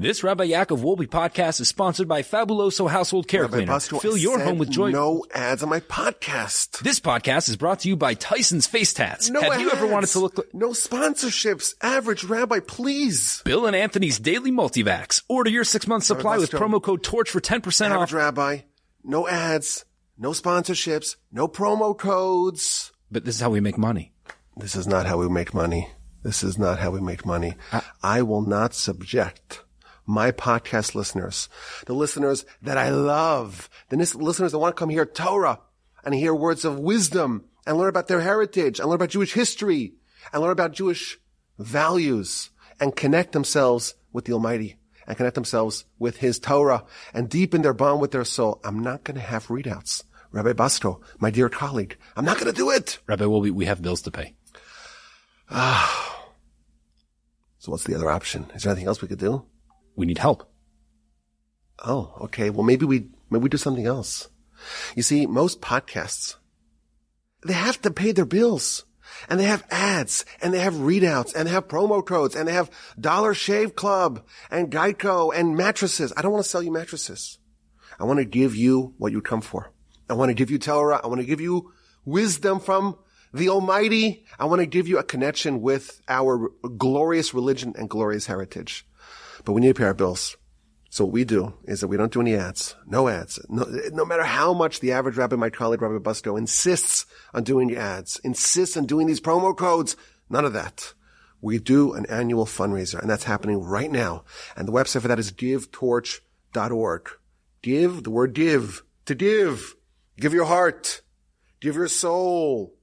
This Rabbi Yaakov Wolbe podcast is sponsored by Fabuloso Household Care Rabbi Cleaner. Buster, Fill I your home with joy. No ads on my podcast. This podcast is brought to you by Tyson's Face Tats. No Have you ever wanted to look like No sponsorships. Average Rabbi, please. Bill and Anthony's Daily Multivax? Order your six month supply with promo code TORCH for 10% Average off. Rabbi. No ads. No sponsorships. No promo codes. But this is how we make money. This is not how we make money. This is not how we make money. I will not subject my podcast listeners, the listeners that I love, the listeners that want to come hear Torah and hear words of wisdom and learn about their heritage and learn about Jewish history and learn about Jewish values and connect themselves with the Almighty and connect themselves with His Torah and deepen their bond with their soul. I'm not going to have readouts. Rabbi Basto, my dear colleague, I'm not going to do it. Rabbi Wolbe, we have bills to pay. Ah. So what's the other option? Is there anything else we could do? We need help. Oh, okay. Well, maybe we, maybe we do something else. You see, most podcasts, they have to pay their bills and they have ads and they have readouts and they have promo codes and they have Dollar Shave Club and Geico and mattresses. I don't want to sell you mattresses. I want to give you what you come for. I want to give you Torah. I want to give you wisdom from the Almighty. I want to give you a connection with our glorious religion and glorious heritage. But we need to pay our bills. So what we do is that we don't do any ads, no ads. No, no matter how much the average rabbi, my colleague Rabbi Busto, insists on doing ads, insists on doing these promo codes, none of that. We do an annual fundraiser, and that's happening right now. And the website for that is givetorch.org. Give, the word give, to give. Give your heart. Give your soul.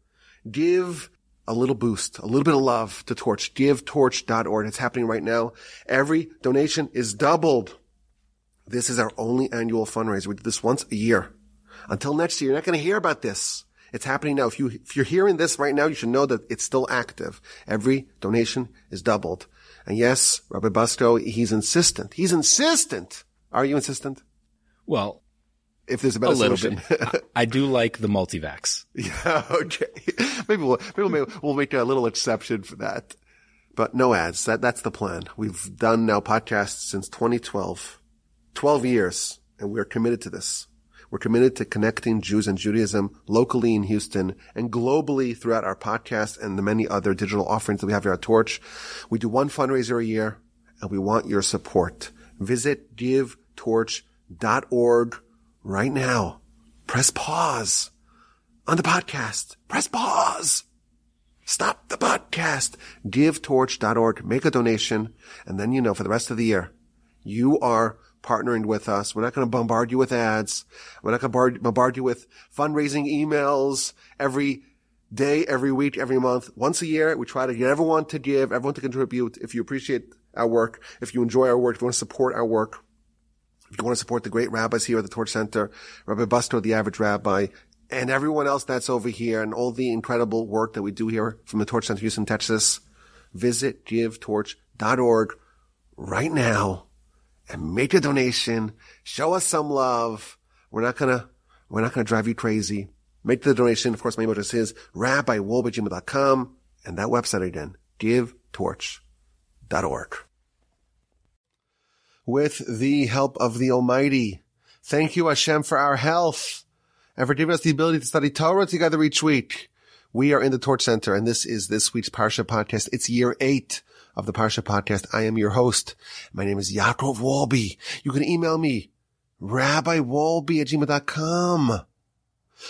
Give a little boost, a little bit of love to Torch. GiveTorch.org. It's happening right now. Every donation is doubled. This is our only annual fundraiser. We do this once a year. Until next year, you're not going to hear about this. It's happening now. If you, if you're hearing this right now, you should know that it's still active. Every donation is doubled. And yes, Rabbi Busto, he's insistent. He's insistent. Are you insistent? Well, If there's a a better little solution. bit. I do like the multivax. Yeah, okay. Maybe we'll maybe we'll, we'll make a little exception for that. But no ads. That that's the plan. We've done now podcasts since 2012, 12 years, and we're committed to this. We're committed to connecting Jews and Judaism locally in Houston and globally throughout our podcast and the many other digital offerings that we have here at Torch. We do one fundraiser a year, and we want your support. Visit givetorch.org right now. Press pause on the podcast. Press pause. Stop the podcast. GiveTorch.org. Make a donation. And then you know for the rest of the year, you are partnering with us. We're not going to bombard you with ads. We're not going to bombard, you with fundraising emails every day, every week, every month. Once a year, we try to get everyone to give, everyone to contribute. If you appreciate our work, if you enjoy our work, if you want to support our work, if you want to support the great rabbis here at the Torch Center, Rabbi Busto, the average rabbi, and everyone else that's over here and all the incredible work that we do here from the Torch Center Houston, Texas, visit givetorch.org right now and make a donation. Show us some love. We're not gonna, we're not gonna drive you crazy. Make the donation. Of course, my email address is rabbiwolbe@gmail.com and that website again, givetorch.org with the help of the Almighty. Thank you, Hashem, for our health and for giving us the ability to study Torah together each week. We are in the Torch Center, and this is this week's Parsha podcast. It's year eight of the Parsha podcast. I am your host. My name is Yaakov Wolbe. You can email me, rabbiwolbe at gmail.com.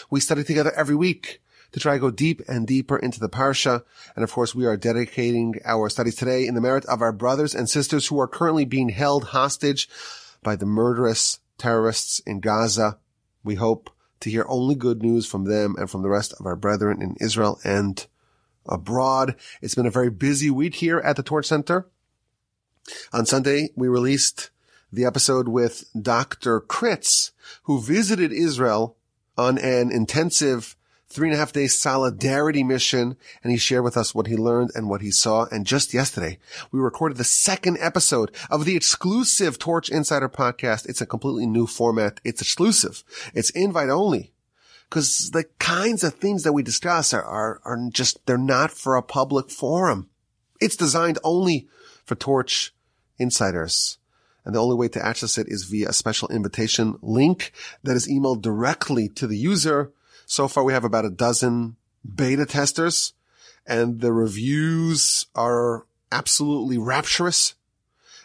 We study together every week to try to go deep and deeper into the Parsha. And of course, we are dedicating our studies today in the merit of our brothers and sisters who are currently being held hostage by the murderous terrorists in Gaza. We hope to hear only good news from them and from the rest of our brethren in Israel and abroad. It's been a very busy week here at the Torch Center. On Sunday, we released the episode with Dr. Kritz, who visited Israel on an intensive three and a half day solidarity mission. And he shared with us what he learned and what he saw. And just yesterday, we recorded the second episode of the exclusive Torch Insider podcast. It's a completely new format. It's exclusive. It's invite only. Cause the kinds of things that we discuss are, are, are just, they're not for a public forum. It's designed only for Torch insiders. And the only way to access it is via a special invitation link that is emailed directly to the user. So far we have about a dozen beta testers and the reviews are absolutely rapturous.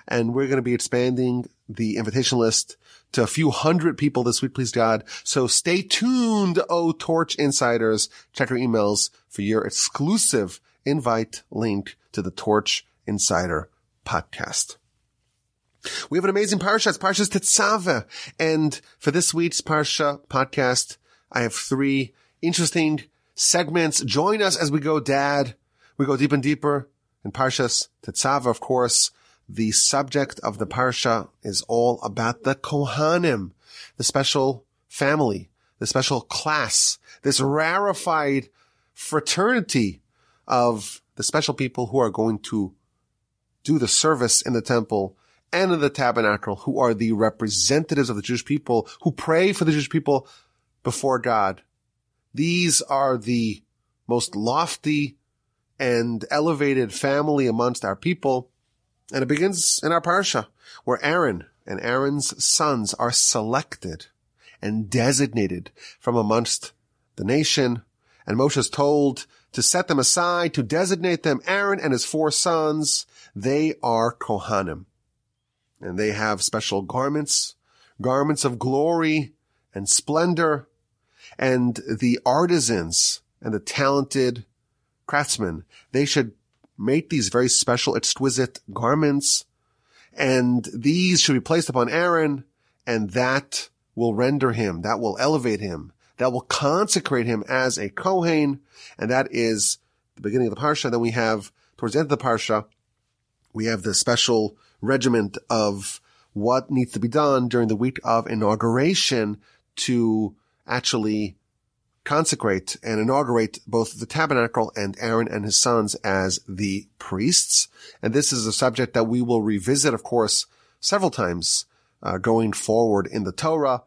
And we're going to be expanding the invitation list to a few hundred people this week, please God. So stay tuned, oh Torch insiders. Check your emails for your exclusive invite link to the Torch Insider podcast. We have an amazing parsha. It's Parshas Tetzaveh. And for this week's Parsha podcast, I have three interesting segments. Join us as we go, Dad. We go deep and deeper in Parshas Tetzaveh, of course. The subject of the Parsha is all about the Kohanim, the special family, the special class, this rarefied fraternity of the special people who are going to do the service in the temple and in the tabernacle, who are the representatives of the Jewish people, who pray for the Jewish people before God. These are the most lofty and elevated family amongst our people. And it begins in our parsha where Aaron and Aaron's sons are selected and designated from amongst the nation. And Moshe is told to set them aside, to designate them Aaron and his four sons. They are Kohanim and they have special garments, garments of glory and splendor. And the artisans and the talented craftsmen, they should make these very special, exquisite garments. And these should be placed upon Aaron and that will render him, that will elevate him, that will consecrate him as a Kohen. And that is the beginning of the Parsha. Then we have towards the end of the Parsha, we have the special regiment of what needs to be done during the week of inauguration to actually consecrate and inaugurate both the tabernacle and Aaron and his sons as the priests. And this is a subject that we will revisit, of course, several times uh, going forward in the Torah.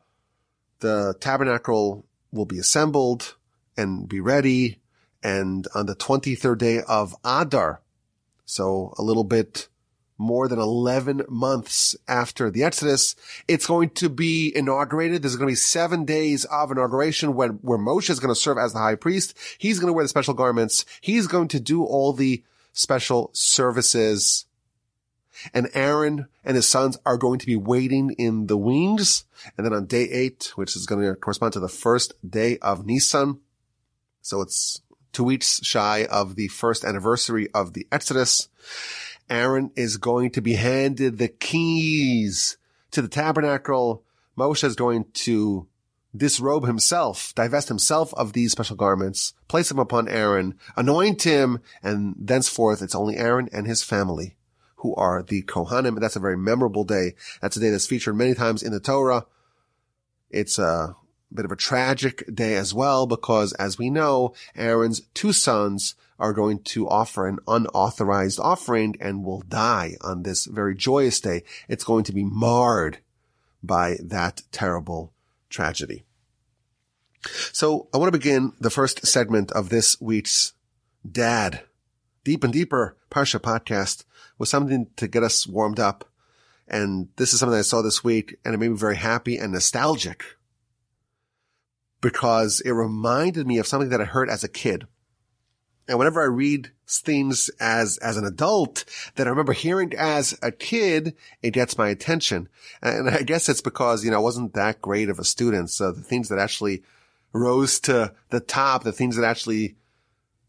The tabernacle will be assembled and be ready. And on the 23rd day of Adar, so a little bit more than 11 months after the Exodus. It's going to be inaugurated. There's going to be seven days of inauguration when, where Moshe is going to serve as the high priest. He's going to wear the special garments. He's going to do all the special services. And Aaron and his sons are going to be waiting in the wings. And then on day eight, which is going to correspond to the first day of Nisan. So it's two weeks shy of the first anniversary of the Exodus. Aaron is going to be handed the keys to the tabernacle. Moshe is going to disrobe himself, divest himself of these special garments, place them upon Aaron, anoint him, and thenceforth it's only Aaron and his family who are the Kohanim. That's a very memorable day. That's a day that's featured many times in the Torah. It's a bit of a tragic day as well because as we know, Aaron's two sons are going to offer an unauthorized offering and will die on this very joyous day. It's going to be marred by that terrible tragedy. So I want to begin the first segment of this week's Dad Deep and Deeper Parsha podcast with something to get us warmed up. And this is something I saw this week and it made me very happy and nostalgic because it reminded me of something that I heard as a kid. And whenever I read things as, as an adult that I remember hearing as a kid, it gets my attention. And I guess it's because, you know, I wasn't that great of a student. So the things that actually rose to the top, the things that actually,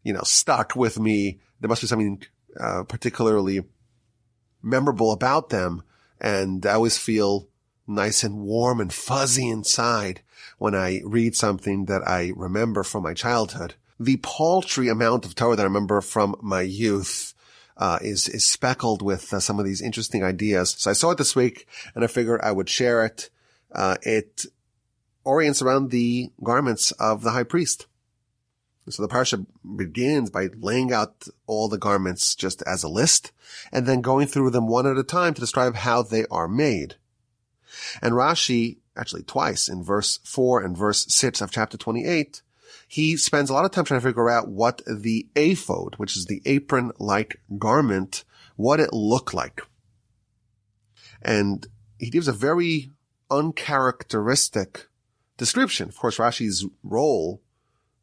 you know, stuck with me, there must be something uh, particularly memorable about them. And I always feel nice and warm and fuzzy inside when I read something that I remember from my childhood the paltry amount of Torah that I remember from my youth uh, is is speckled with uh, some of these interesting ideas. So I saw it this week, and I figured I would share it. Uh, it orients around the garments of the high priest. So the parsha begins by laying out all the garments just as a list, and then going through them one at a time to describe how they are made. And Rashi, actually twice in verse 4 and verse 6 of chapter 28, he spends a lot of time trying to figure out what the ephod, which is the apron-like garment, what it looked like. And he gives a very uncharacteristic description. Of course, Rashi's role,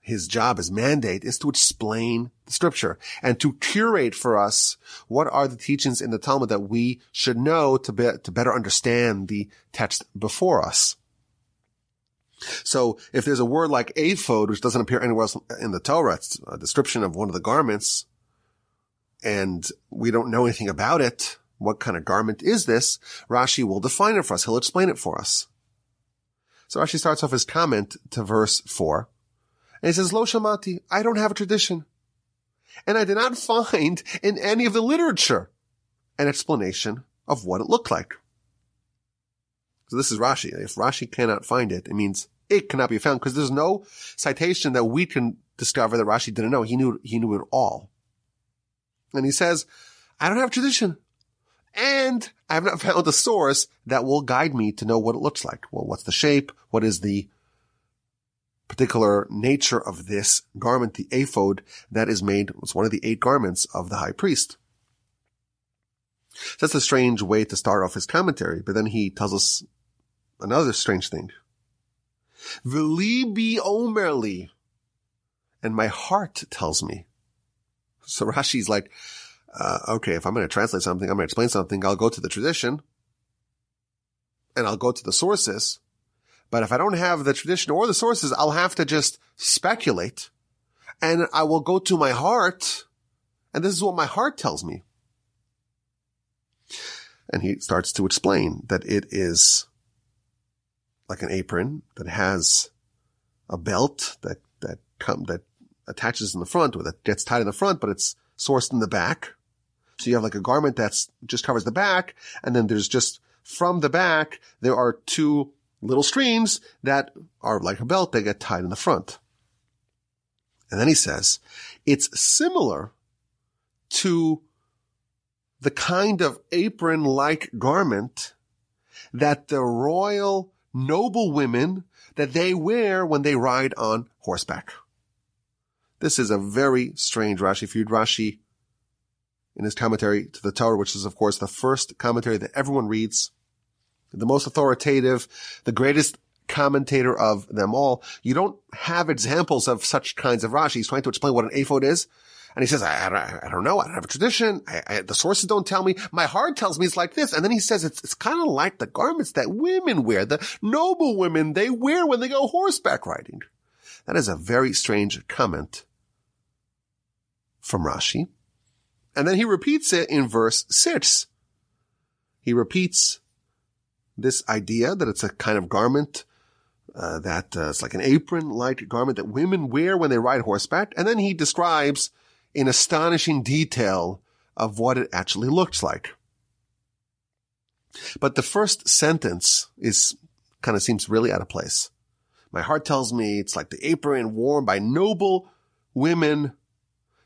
his job, his mandate is to explain the scripture and to curate for us what are the teachings in the Talmud that we should know to be, to better understand the text before us. So if there's a word like ephod, which doesn't appear anywhere else in the Torah, it's a description of one of the garments, and we don't know anything about it, what kind of garment is this? Rashi will define it for us. He'll explain it for us. So Rashi starts off his comment to verse four. And he says, Lo shamati, I don't have a tradition. And I did not find in any of the literature an explanation of what it looked like. So this is Rashi. If Rashi cannot find it, it means it cannot be found because there's no citation that we can discover that Rashi didn't know. He knew, he knew it all. And he says, I don't have tradition. And I have not found a source that will guide me to know what it looks like. Well, what's the shape? What is the particular nature of this garment, the ephod that is made, it's one of the eight garments of the high priest. So that's a strange way to start off his commentary, but then he tells us another strange thing. V'libi omerli. And my heart tells me. So Rashi's like, uh, okay, if I'm going to translate something, I'm going to explain something, I'll go to the tradition and I'll go to the sources. But if I don't have the tradition or the sources, I'll have to just speculate and I will go to my heart. And this is what my heart tells me. And he starts to explain that it is like an apron that has a belt that, that come, that attaches in the front or that gets tied in the front, but it's sourced in the back. So you have like a garment that's just covers the back. And then there's just from the back, there are two little strings that are like a belt that get tied in the front. And then he says, it's similar to the kind of apron-like garment that the royal noble women that they wear when they ride on horseback. This is a very strange Rashi. If you read Rashi in his commentary to the Torah, which is of course the first commentary that everyone reads, the most authoritative, the greatest commentator of them all. You don't have examples of such kinds of Rashi. He's trying to explain what an ephod is. And he says, I, I, I don't know. I don't have a tradition. I, the sources don't tell me. My heart tells me it's like this. And then he says it's, it's kind of like the garments that women wear, the noble women they wear when they go horseback riding. That is a very strange comment from Rashi. And then he repeats it in verse six. He repeats this idea that it's a kind of garment uh, that uh, it's like an apron-like garment that women wear when they ride horseback. And then he describes in astonishing detail of what it actually looks like. But the first sentence is kind of seems really out of place. My heart tells me it's like the apron worn by noble women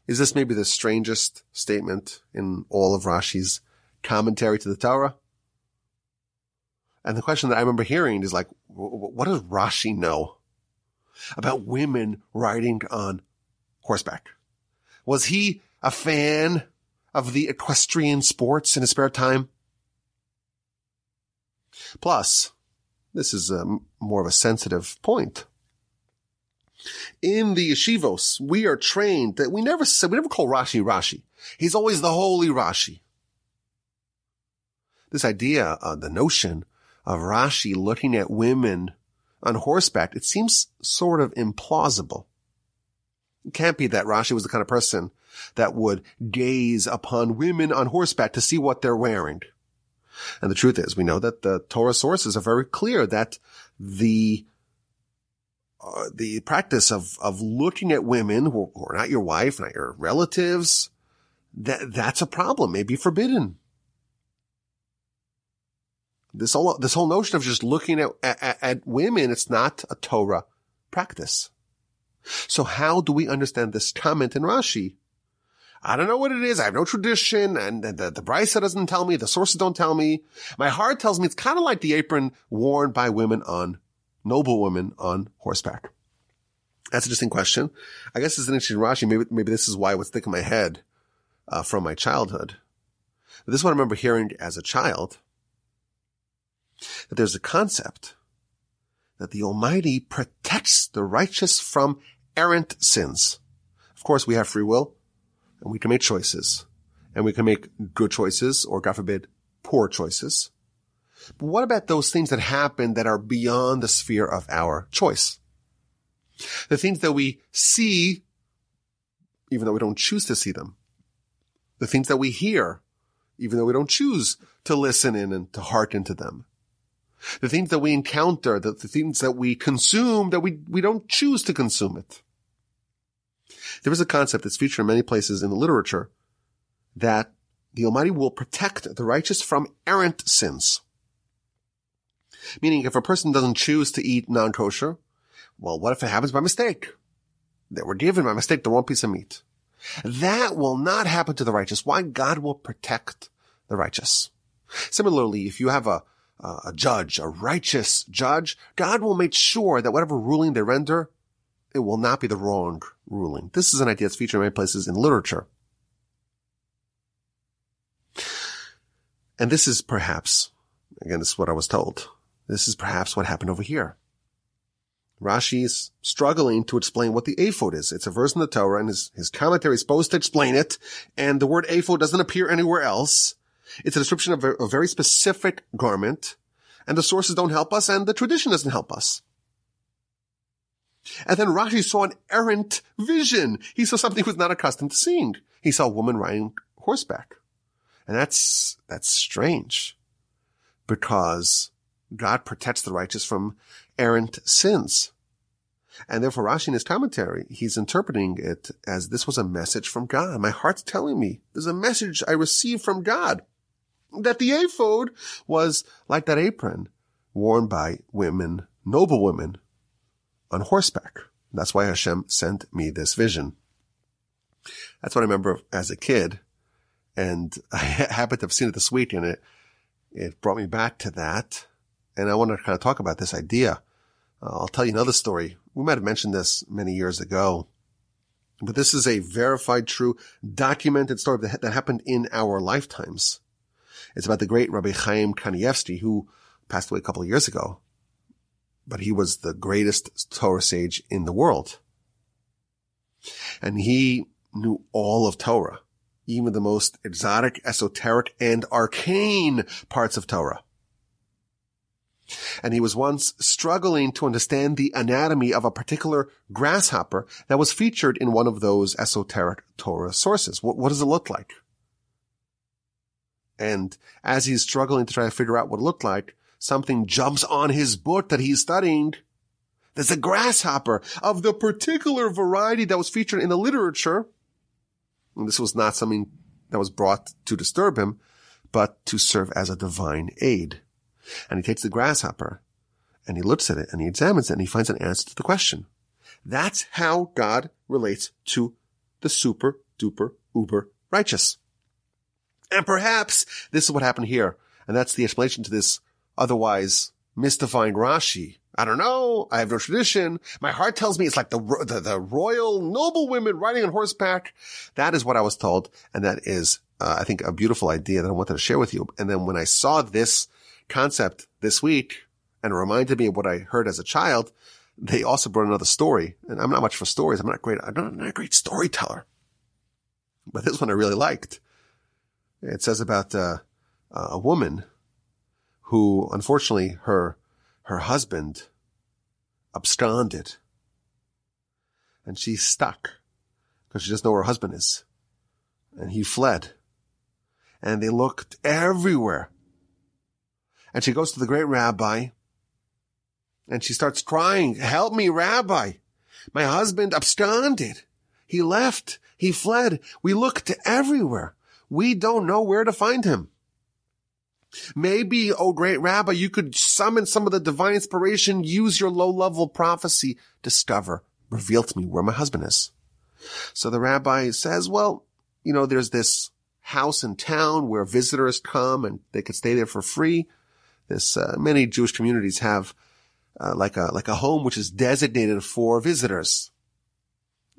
is this maybe the strangest statement in all of Rashi's commentary to the Torah? And the question that I remember hearing is like, what does Rashi know about women riding on horseback? Was he a fan of the equestrian sports in his spare time? Plus, this is a, more of a sensitive point in the yeshivos, we are trained that we never say, we never call Rashi Rashi. He's always the holy Rashi. This idea, uh, the notion of Rashi looking at women on horseback, it seems sort of implausible. Can't be that Rashi was the kind of person that would gaze upon women on horseback to see what they're wearing. And the truth is, we know that the Torah sources are very clear that the uh, the practice of, of looking at women who, who, are not your wife, not your relatives, that, that's a problem, maybe forbidden. This whole, this whole notion of just looking at, at, at women, it's not a Torah practice. So how do we understand this comment in Rashi? I don't know what it is. I have no tradition and the, the, Braisa doesn't tell me. The sources don't tell me. My heart tells me it's kind of like the apron worn by women on noble women on horseback? That's an interesting question. I guess it's an interesting Rashi. Maybe, maybe this is why would stick in my head, uh, from my childhood. But this is what I remember hearing as a child. that there's a concept that the Almighty protects the righteous from errant sins. Of course, we have free will and we can make choices and we can make good choices or God forbid, poor choices. But what about those things that happen that are beyond the sphere of our choice? The things that we see, even though we don't choose to see them. The things that we hear, even though we don't choose to listen in and to hearken to them. The things that we encounter, the, the things that we consume, that we, we don't choose to consume it. There is a concept that's featured in many places in the literature that the Almighty will protect the righteous from errant sins. Meaning if a person doesn't choose to eat non-kosher, well, what if it happens by mistake? They were given by mistake the wrong piece of meat. That will not happen to the righteous. Why? God will protect the righteous. Similarly, if you have a, a judge, a righteous judge, God will make sure that whatever ruling they render, it will not be the wrong ruling. This is an idea that's featured in many places in literature. And this is perhaps, again, this is what I was told. This is perhaps what happened over here. Rashi is struggling to explain what the ephod is. It's a verse in the Torah and his, his commentary is supposed to explain it. And the word ephod doesn't appear anywhere else. It's a description of a, a very specific garment and the sources don't help us and the tradition doesn't help us. And then Rashi saw an errant vision. He saw something he was not accustomed to seeing. He saw a woman riding horseback. And that's, that's strange because God protects the righteous from errant sins. And therefore Rashi in his commentary, he's interpreting it as this was a message from God. My heart's telling me there's a message I received from God that the ephod was like that apron worn by women, noble women on horseback. That's why Hashem sent me this vision. That's what I remember as a kid. And I happened to have seen it this week and it, it brought me back to that. And I want to kind of talk about this idea. Uh, I'll tell you another story. We might have mentioned this many years ago, but this is a verified, true, documented story that, that happened in our lifetimes. It's about the great Rabbi Chaim Kanievsky, who passed away a couple of years ago, but he was the greatest Torah sage in the world. And he knew all of Torah, even the most exotic, esoteric, and arcane parts of Torah and he was once struggling to understand the anatomy of a particular grasshopper that was featured in one of those esoteric Torah sources. What, what does it look like? And as he's struggling to try to figure out what it looked like, something jumps on his book that he's studying. There's a grasshopper of the particular variety that was featured in the literature. And this was not something that was brought to disturb him, but to serve as a divine aid. And he takes the grasshopper and he looks at it and he examines it and he finds an answer to the question. That's how God relates to the super duper uber righteous. And perhaps this is what happened here. And that's the explanation to this otherwise mystifying Rashi. I don't know. I have no tradition. My heart tells me it's like the, the, the royal noble women riding on horseback. That is what I was told. And that is, uh, I think a beautiful idea that I wanted to share with you. And then when I saw this concept this week and it reminded me of what I heard as a child, they also brought another story. And I'm not much for stories. I'm not great. I'm not a great storyteller, but this one I really liked. It says about uh, a woman who, unfortunately, her her husband absconded, and she's stuck because she doesn't know where her husband is, and he fled, and they looked everywhere and she goes to the great rabbi and she starts crying, help me, rabbi. My husband absconded. He left. He fled. We looked everywhere. We don't know where to find him. Maybe, oh great rabbi, you could summon some of the divine inspiration, use your low level prophecy, discover, reveal to me where my husband is. So the rabbi says, well, you know, there's this house in town where visitors come and they could stay there for free. This uh, many Jewish communities have uh, like a like a home which is designated for visitors.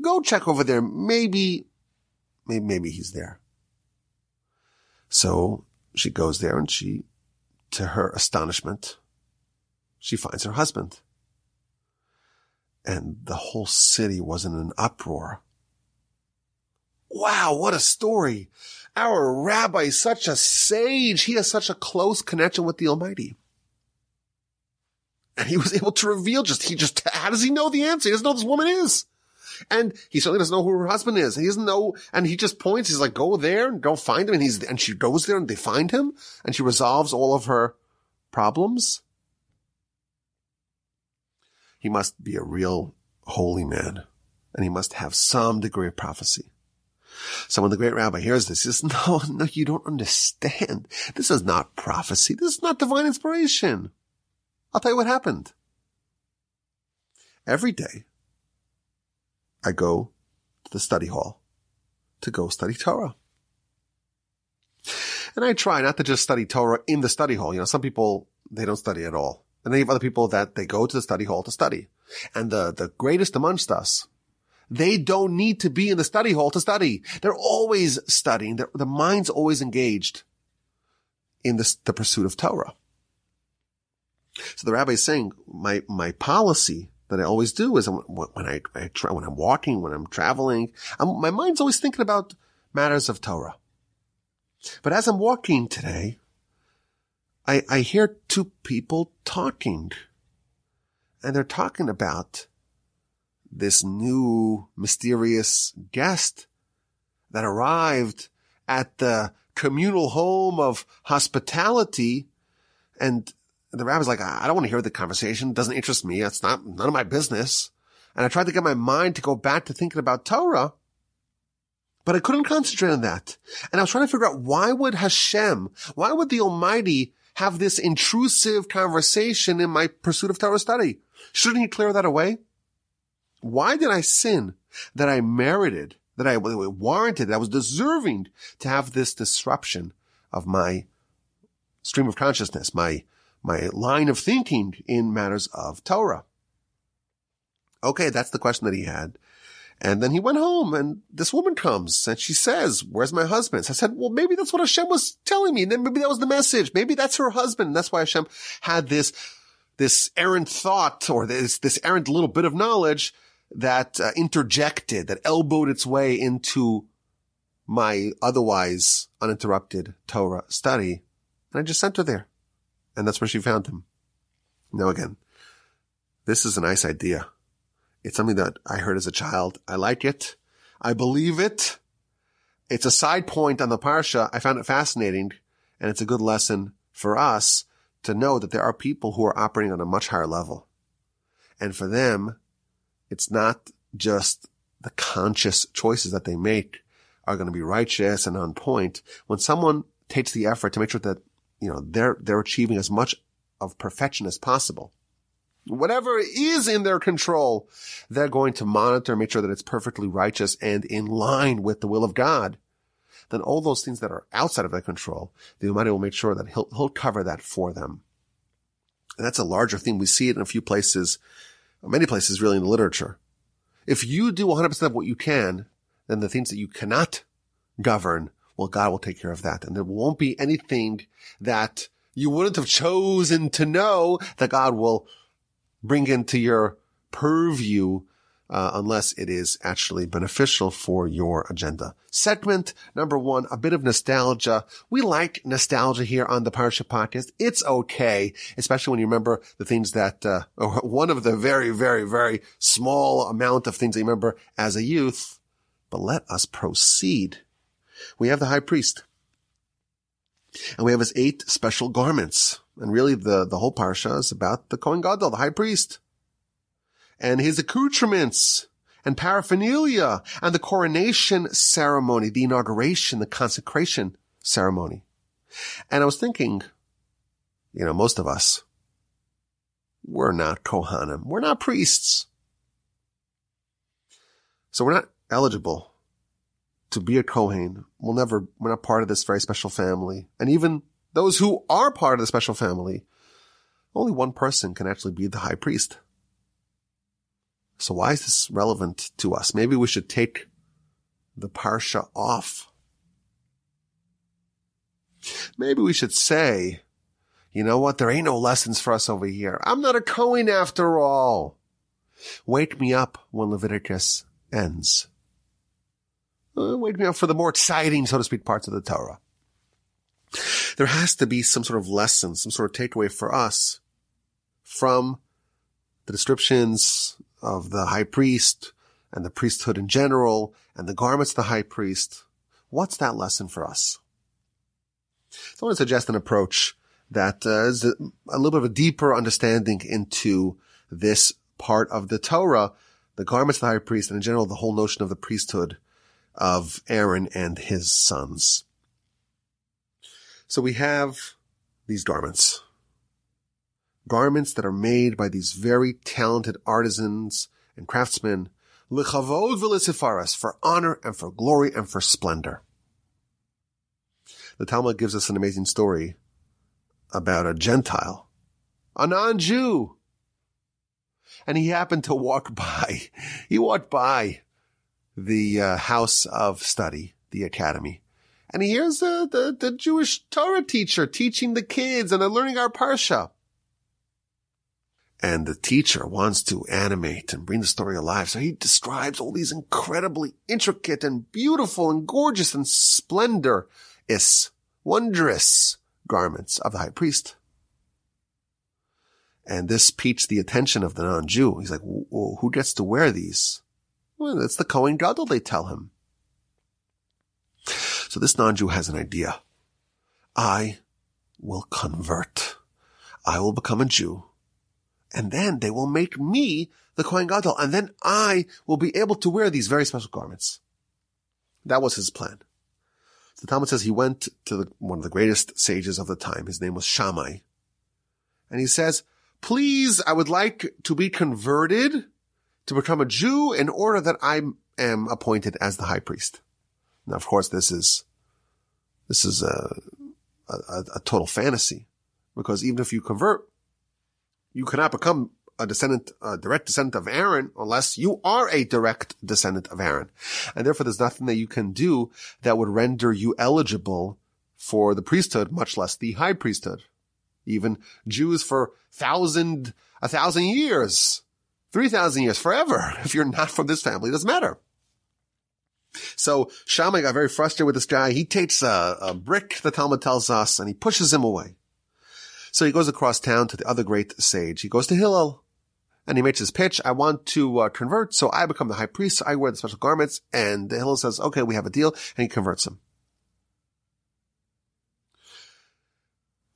Go check over there. Maybe, maybe, maybe he's there. So she goes there and she, to her astonishment, she finds her husband. And the whole city was in an uproar. Wow, what a story. Our rabbi is such a sage. He has such a close connection with the Almighty. And he was able to reveal just, he just, how does he know the answer? He doesn't know this woman is. And he certainly doesn't know who her husband is. He doesn't know, and he just points, he's like, go there and go find him. And he's, and she goes there and they find him and she resolves all of her problems. He must be a real holy man and he must have some degree of prophecy. So when the great rabbi hears this, he says, no, no, you don't understand. This is not prophecy. This is not divine inspiration. I'll tell you what happened. Every day, I go to the study hall to go study Torah. And I try not to just study Torah in the study hall. You know, some people, they don't study at all. And then you have other people that they go to the study hall to study. And the, the greatest amongst us, they don't need to be in the study hall to study. They're always studying. Their, the mind's always engaged in this, the pursuit of Torah. So the rabbi is saying, my, my policy that I always do is when I, I try, when I'm walking, when I'm traveling, I'm, my mind's always thinking about matters of Torah. But as I'm walking today, I, I hear two people talking and they're talking about this new mysterious guest that arrived at the communal home of hospitality and the rabbi's like, I don't want to hear the conversation. It doesn't interest me. It's not none of my business. And I tried to get my mind to go back to thinking about Torah, but I couldn't concentrate on that. And I was trying to figure out why would Hashem, why would the Almighty have this intrusive conversation in my pursuit of Torah study? Shouldn't he clear that away? Why did I sin that I merited, that I warranted, that I was deserving to have this disruption of my stream of consciousness, my my line of thinking in matters of Torah. Okay, that's the question that he had. And then he went home and this woman comes and she says, where's my husband? So I said, well, maybe that's what Hashem was telling me. And then maybe that was the message. Maybe that's her husband. And that's why Hashem had this, this errant thought or this, this errant little bit of knowledge that uh, interjected, that elbowed its way into my otherwise uninterrupted Torah study. And I just sent her there and that's where she found him. Now again, this is a nice idea. It's something that I heard as a child. I like it. I believe it. It's a side point on the Parsha. I found it fascinating and it's a good lesson for us to know that there are people who are operating on a much higher level. And for them, it's not just the conscious choices that they make are going to be righteous and on point. When someone takes the effort to make sure that you know, they're, they're achieving as much of perfection as possible. Whatever is in their control, they're going to monitor, make sure that it's perfectly righteous and in line with the will of God. Then all those things that are outside of their control, the Almighty will make sure that he'll, he'll cover that for them. And that's a larger theme. We see it in a few places, many places really in the literature. If you do 100% of what you can, then the things that you cannot govern well, God will take care of that. And there won't be anything that you wouldn't have chosen to know that God will bring into your purview uh, unless it is actually beneficial for your agenda. Segment number one, a bit of nostalgia. We like nostalgia here on the Parsha podcast. It's okay, especially when you remember the things that, uh, one of the very, very, very small amount of things you remember as a youth. But let us proceed we have the high priest. And we have his eight special garments. And really the, the whole parsha is about the Kohen Gadol, the high priest. And his accoutrements and paraphernalia and the coronation ceremony, the inauguration, the consecration ceremony. And I was thinking, you know, most of us, we're not Kohanim. We're not priests. So we're not eligible to be a Kohen will never, we're not part of this very special family. And even those who are part of the special family, only one person can actually be the high priest. So why is this relevant to us? Maybe we should take the parsha off. Maybe we should say, you know what? There ain't no lessons for us over here. I'm not a Cohen after all. Wake me up when Leviticus ends. Uh, wake me up for the more exciting, so to speak, parts of the Torah. There has to be some sort of lesson, some sort of takeaway for us from the descriptions of the high priest and the priesthood in general and the garments of the high priest. What's that lesson for us? So I want to suggest an approach that uh, is a, a little bit of a deeper understanding into this part of the Torah, the garments of the high priest, and in general, the whole notion of the priesthood of Aaron and his sons. So we have these garments. Garments that are made by these very talented artisans and craftsmen, lechavod v'lesifaras, for honor and for glory and for splendor. The Talmud gives us an amazing story about a Gentile, a non-Jew. And he happened to walk by, he walked by the uh, house of study, the academy. And he hears the, the, the Jewish Torah teacher teaching the kids and they're learning our Parsha. And the teacher wants to animate and bring the story alive. So he describes all these incredibly intricate and beautiful and gorgeous and splendorous, wondrous garments of the high priest. And this piques the attention of the non-Jew. He's like, who gets to wear these? Well, it's the Kohen Gadol, they tell him. So this non-Jew has an idea. I will convert. I will become a Jew. And then they will make me the Kohen Gadol. And then I will be able to wear these very special garments. That was his plan. The Talmud says he went to the, one of the greatest sages of the time. His name was Shammai. And he says, please, I would like to be converted to become a Jew in order that I am appointed as the high priest. Now, of course, this is, this is a, a, a total fantasy because even if you convert, you cannot become a descendant, a direct descendant of Aaron unless you are a direct descendant of Aaron. And therefore there's nothing that you can do that would render you eligible for the priesthood, much less the high priesthood. Even Jews for thousand, a thousand years, three thousand years, forever. If you're not from this family, it doesn't matter. So Shammai got very frustrated with this guy. He takes a, a brick, the Talmud tells us, and he pushes him away. So he goes across town to the other great sage. He goes to Hillel and he makes his pitch. I want to uh, convert, so I become the high priest. So I wear the special garments. And Hillel says, okay, we have a deal. And he converts him.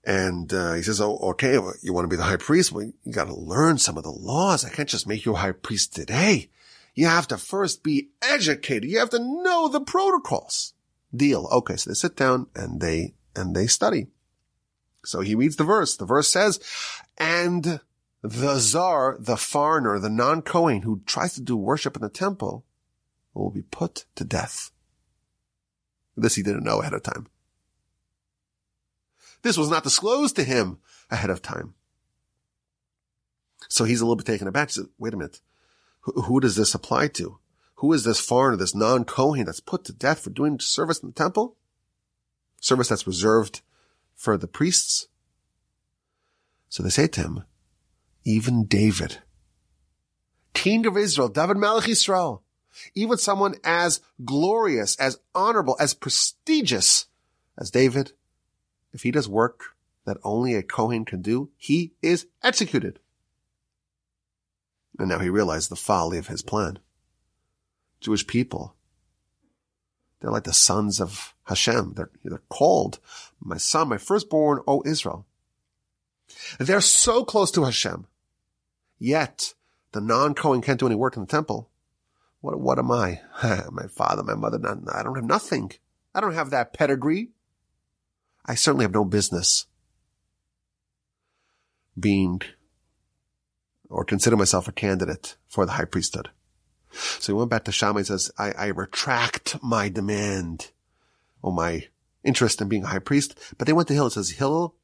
And uh, he says, oh, okay, well, you want to be the high priest? Well, you got to learn some of the laws. I can't just make you a high priest today. You have to first be educated. You have to know the protocols. Deal. Okay. So they sit down and they, and they study. So he reads the verse. The verse says, and the zar, the foreigner, the non-Kohen who tries to do worship in the temple will be put to death. This he didn't know ahead of time. This was not disclosed to him ahead of time. So he's a little bit taken aback. He says, wait a minute. Who, who does this apply to? Who is this foreigner, this non-Kohen that's put to death for doing service in the temple? Service that's reserved for the priests. So they say to him, even David, king of Israel, David Melech Israel, even someone as glorious, as honorable, as prestigious as David, if he does work that only a Kohen can do, he is executed. And now he realized the folly of his plan. Jewish people, they're like the sons of Hashem. They're, they're called my son, my firstborn, O Israel. They're so close to Hashem. Yet the non-Kohen can't do any work in the temple. What, what am I? my father, my mother, not, I don't have nothing. I don't have that pedigree. I certainly have no business being or consider myself a candidate for the high priesthood. So he went back to Shammai and says, I, I retract my demand or my interest in being a high priest. But they went to Hillel and says, Hill,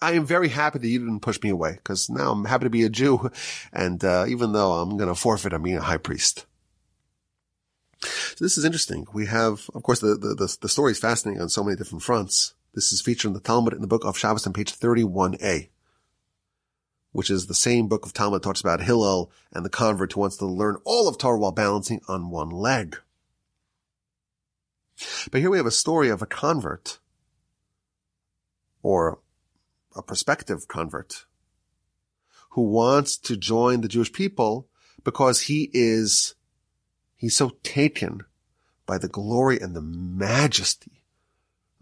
I am very happy that you didn't push me away because now I'm happy to be a Jew. And, uh, even though I'm going to forfeit, I'm being a high priest. So this is interesting. We have, of course, the, the, the, the story is fascinating on so many different fronts. This is featured in the Talmud in the book of Shabbos on page 31a, which is the same book of Talmud that talks about Hillel and the convert who wants to learn all of Torah while balancing on one leg. But here we have a story of a convert or a prospective convert who wants to join the Jewish people because he is, he's so taken by the glory and the majesty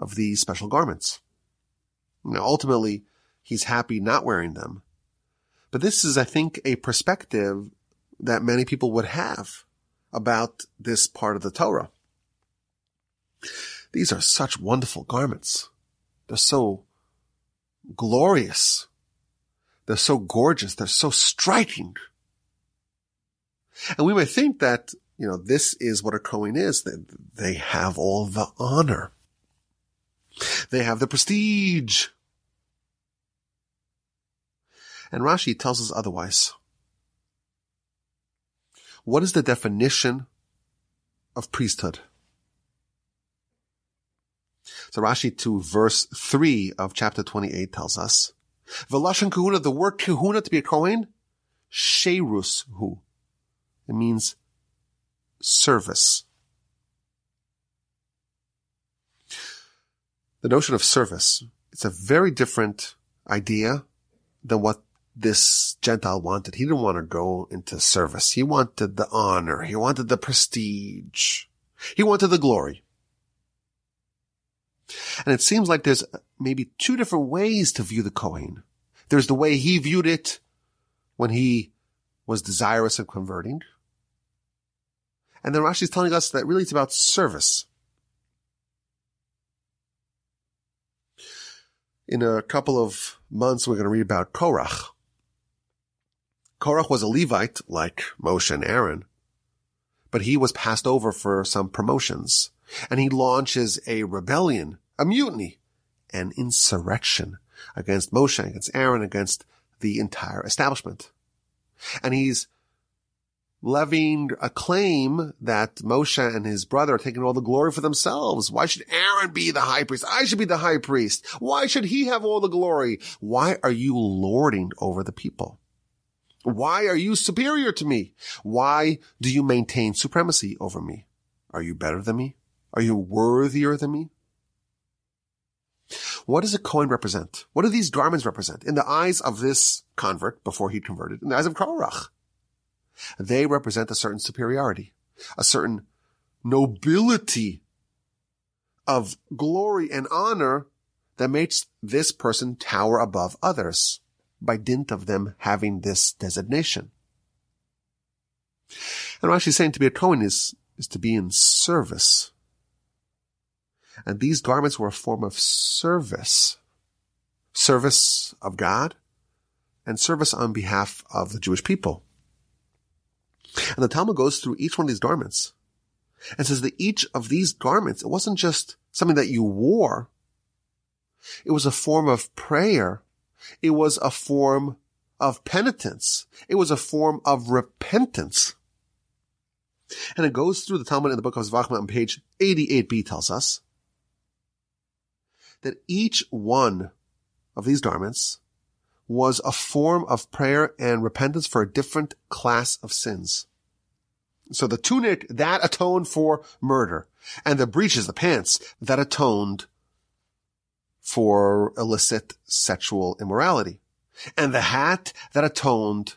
of these special garments. Now, ultimately, he's happy not wearing them. But this is, I think, a perspective that many people would have about this part of the Torah. These are such wonderful garments. They're so glorious. They're so gorgeous. They're so striking. And we may think that, you know, this is what a Kohen is. That they have all the honor. They have the prestige. And Rashi tells us otherwise. What is the definition of priesthood? So Rashi to verse 3 of chapter 28 tells us, Velashon kahuna, the word kahuna to be a Kohen, sherus hu. It means service. The notion of service, it's a very different idea than what this Gentile wanted. He didn't want to go into service. He wanted the honor. He wanted the prestige. He wanted the glory. And it seems like there's maybe two different ways to view the Kohen. There's the way he viewed it when he was desirous of converting. And then Rashi is telling us that really it's about service. In a couple of months, we're going to read about Korach. Korach was a Levite like Moshe and Aaron, but he was passed over for some promotions and he launches a rebellion a mutiny, an insurrection against Moshe, against Aaron, against the entire establishment. And he's levying a claim that Moshe and his brother are taking all the glory for themselves. Why should Aaron be the high priest? I should be the high priest. Why should he have all the glory? Why are you lording over the people? Why are you superior to me? Why do you maintain supremacy over me? Are you better than me? Are you worthier than me? What does a Kohen represent? What do these garments represent? In the eyes of this convert, before he converted, in the eyes of Korach, they represent a certain superiority, a certain nobility of glory and honor that makes this person tower above others by dint of them having this designation. And what Rashi's saying to be a Kohen is, is to be in service and these garments were a form of service. Service of God and service on behalf of the Jewish people. And the Talmud goes through each one of these garments and says that each of these garments, it wasn't just something that you wore. It was a form of prayer. It was a form of penitence. It was a form of repentance. And it goes through the Talmud in the book of Zevachim on page 88b tells us that each one of these garments was a form of prayer and repentance for a different class of sins. So the tunic, that atoned for murder, and the breeches, the pants, that atoned for illicit sexual immorality, and the hat that atoned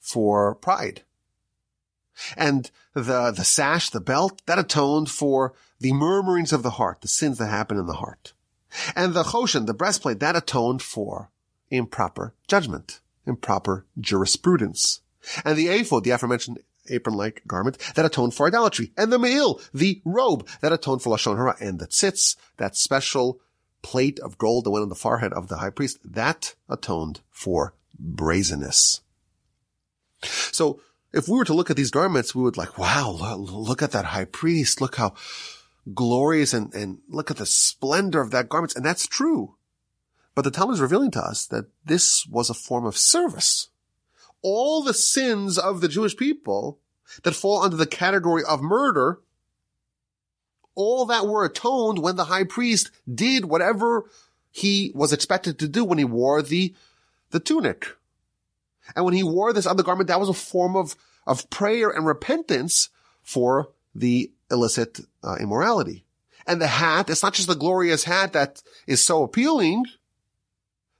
for pride. And the, the sash, the belt, that atoned for the murmurings of the heart, the sins that happen in the heart. And the choshen, the breastplate, that atoned for improper judgment, improper jurisprudence. And the ephod, the aforementioned apron-like garment, that atoned for idolatry. And the me'il, the robe, that atoned for lashon hara. And the tzitz, that special plate of gold that went on the forehead of the high priest, that atoned for brazenness. So if we were to look at these garments, we would like, wow, look at that high priest. Look how glorious and, and look at the splendor of that garments. And that's true. But the Talmud is revealing to us that this was a form of service. All the sins of the Jewish people that fall under the category of murder, all that were atoned when the high priest did whatever he was expected to do when he wore the, the tunic. And when he wore this other garment, that was a form of, of prayer and repentance for the illicit uh, immorality. And the hat, it's not just the glorious hat that is so appealing.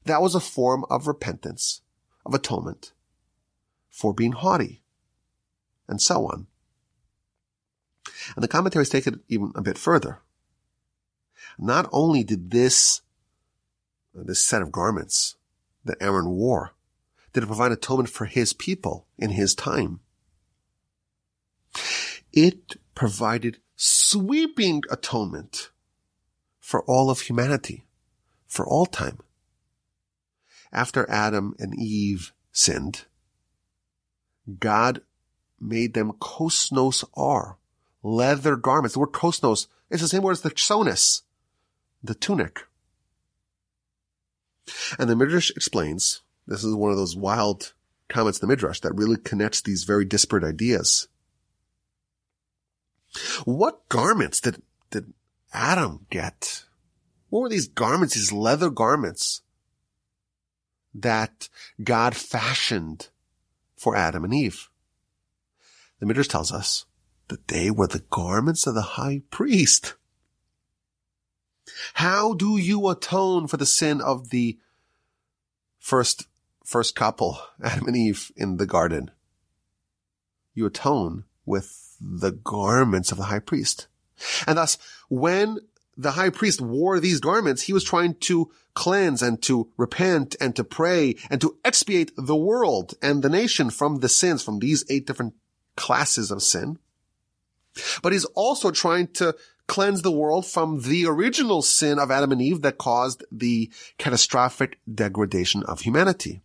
That was a form of repentance, of atonement for being haughty and so on. And the commentaries take it even a bit further. Not only did this, this set of garments that Aaron wore, did it provide atonement for his people in his time. It provided sweeping atonement for all of humanity, for all time. After Adam and Eve sinned, God made them kosnos or, leather garments. The word kosnos is the same word as the chsonis, the tunic. And the Midrash explains, this is one of those wild comments in the Midrash that really connects these very disparate ideas. What garments did, did Adam get? What were these garments, these leather garments that God fashioned for Adam and Eve? The Midrash tells us that they were the garments of the high priest. How do you atone for the sin of the first, first couple, Adam and Eve in the garden? You atone with the garments of the high priest. And thus, when the high priest wore these garments, he was trying to cleanse and to repent and to pray and to expiate the world and the nation from the sins, from these eight different classes of sin. But he's also trying to cleanse the world from the original sin of Adam and Eve that caused the catastrophic degradation of humanity.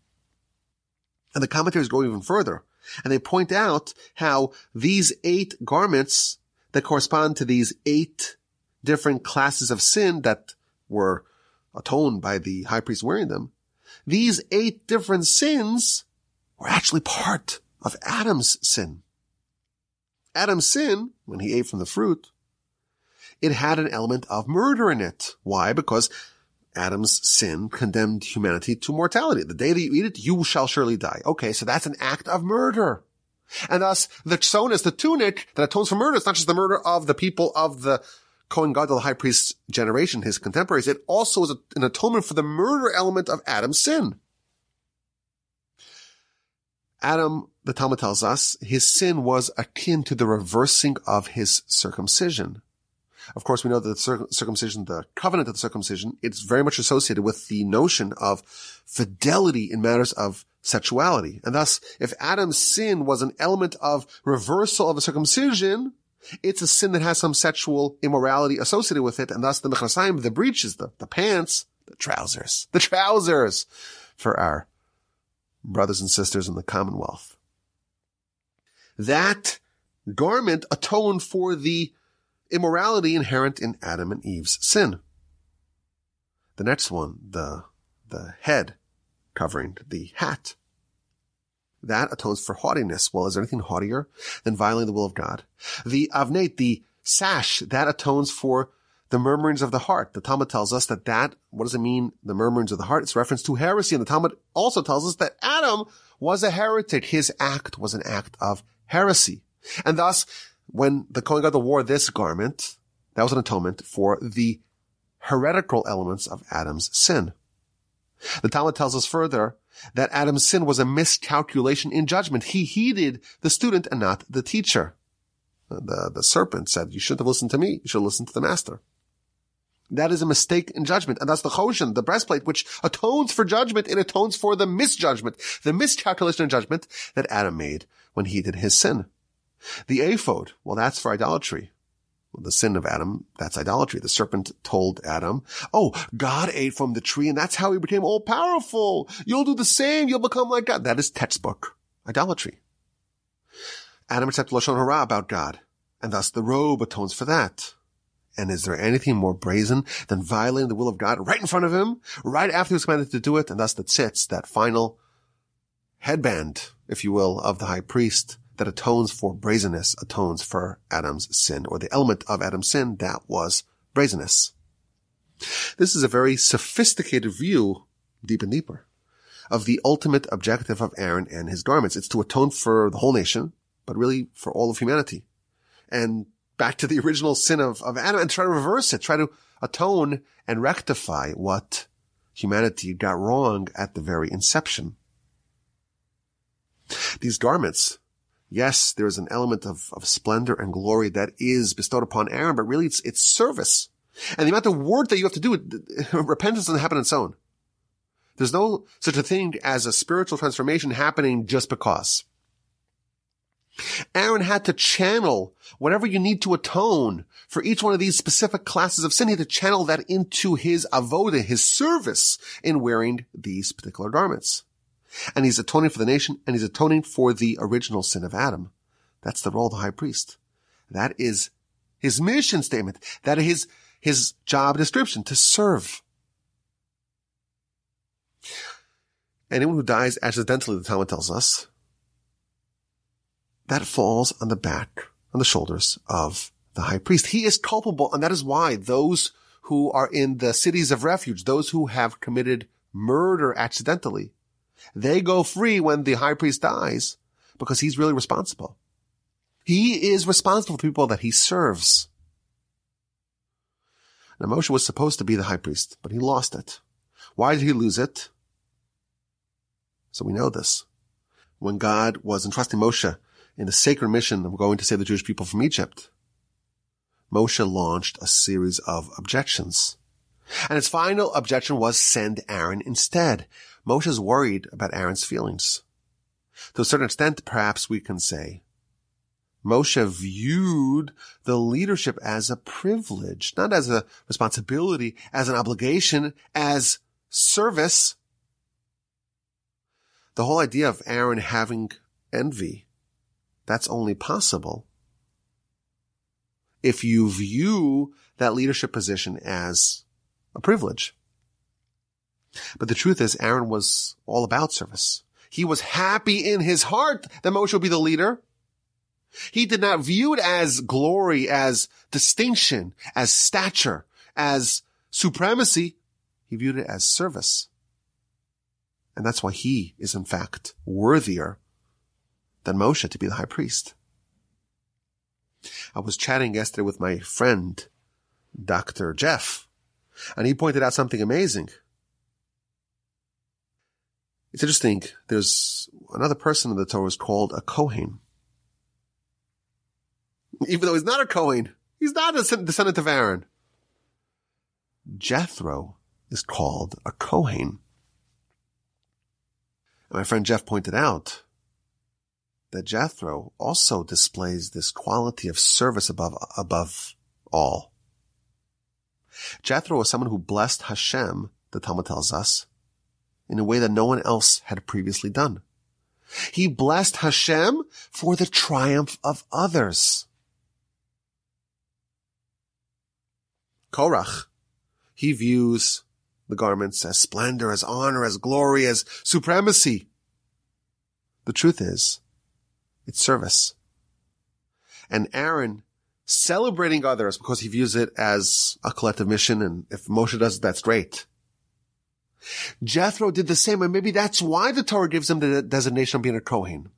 And the commentaries go even further. And they point out how these eight garments that correspond to these eight different classes of sin that were atoned by the high priest wearing them, these eight different sins were actually part of Adam's sin. Adam's sin, when he ate from the fruit, it had an element of murder in it. Why? Because Adam's sin condemned humanity to mortality. The day that you eat it, you shall surely die. Okay, so that's an act of murder. And thus, the chsonis, the tunic that atones for murder, it's not just the murder of the people of the Kohen Gadol, the high priest's generation, his contemporaries. It also is an atonement for the murder element of Adam's sin. Adam, the Talmud tells us, his sin was akin to the reversing of his circumcision. Of course, we know that the circumcision, the covenant of the circumcision, it's very much associated with the notion of fidelity in matters of sexuality. And thus, if Adam's sin was an element of reversal of a circumcision, it's a sin that has some sexual immorality associated with it. And thus the mechnasayim, the breeches, the, the pants, the trousers, the trousers for our brothers and sisters in the Commonwealth. That garment atoned for the immorality inherent in Adam and Eve's sin. The next one, the, the head covering, the hat. That atones for haughtiness. Well, is there anything haughtier than violating the will of God? The avnet, the sash, that atones for the murmurings of the heart. The Talmud tells us that that, what does it mean, the murmurings of the heart? It's reference to heresy. And the Talmud also tells us that Adam was a heretic. His act was an act of heresy. And thus, when the Kohen Gadol wore this garment, that was an atonement for the heretical elements of Adam's sin. The Talmud tells us further that Adam's sin was a miscalculation in judgment. He heeded the student and not the teacher. The, the serpent said, you shouldn't have listened to me. You should listen to the master. That is a mistake in judgment. And that's the choshen, the breastplate, which atones for judgment and atones for the misjudgment, the miscalculation in judgment that Adam made when he did his sin. The ephod, well, that's for idolatry. The sin of Adam, that's idolatry. The serpent told Adam, oh, God ate from the tree and that's how he became all powerful. You'll do the same. You'll become like God. That is textbook idolatry. Adam accepted Lashon Hara about God, and thus the robe atones for that. And is there anything more brazen than violating the will of God right in front of him, right after he was commanded to do it, and thus the tzitz, that final headband, if you will, of the high priest, that atones for brazenness atones for Adam's sin, or the element of Adam's sin that was brazenness. This is a very sophisticated view, deep and deeper, of the ultimate objective of Aaron and his garments. It's to atone for the whole nation, but really for all of humanity. And back to the original sin of, of Adam and try to reverse it, try to atone and rectify what humanity got wrong at the very inception. These garments, yes, there's an element of, of splendor and glory that is bestowed upon Aaron, but really it's, it's service. And the amount of work that you have to do, repentance doesn't happen on its own. There's no such a thing as a spiritual transformation happening just because. Aaron had to channel whatever you need to atone for each one of these specific classes of sin. He had to channel that into his avoda, his service in wearing these particular garments. And he's atoning for the nation and he's atoning for the original sin of Adam. That's the role of the high priest. That is his mission statement. That is his, his job description to serve. Anyone who dies accidentally, the Talmud tells us, that falls on the back, on the shoulders of the high priest. He is culpable, and that is why those who are in the cities of refuge, those who have committed murder accidentally, they go free when the high priest dies because he's really responsible. He is responsible for people that he serves. Now Moshe was supposed to be the high priest, but he lost it. Why did he lose it? So we know this. When God was entrusting Moshe in the sacred mission of going to save the Jewish people from Egypt, Moshe launched a series of objections. And his final objection was send Aaron instead. Moshe's worried about Aaron's feelings. To a certain extent, perhaps we can say, Moshe viewed the leadership as a privilege, not as a responsibility, as an obligation, as service. The whole idea of Aaron having envy, that's only possible if you view that leadership position as a privilege. But the truth is Aaron was all about service. He was happy in his heart that Moshe would be the leader. He did not view it as glory, as distinction, as stature, as supremacy. He viewed it as service. And that's why he is in fact worthier than Moshe to be the high priest. I was chatting yesterday with my friend, Dr. Jeff, and he pointed out something amazing. It's interesting. There's another person in the Torah is called a Kohen. Even though he's not a Kohen, he's not a descendant of Aaron. Jethro is called a Kohen. And my friend Jeff pointed out that Jethro also displays this quality of service above, above all. Jethro was someone who blessed Hashem, the Talmud tells us, in a way that no one else had previously done. He blessed Hashem for the triumph of others. Korach, he views the garments as splendor, as honor, as glory, as supremacy. The truth is, it's service. And Aaron celebrating others because he views it as a collective mission. And if Moshe does it, that's great. Jethro did the same, and maybe that's why the Torah gives him the designation of being a Kohen.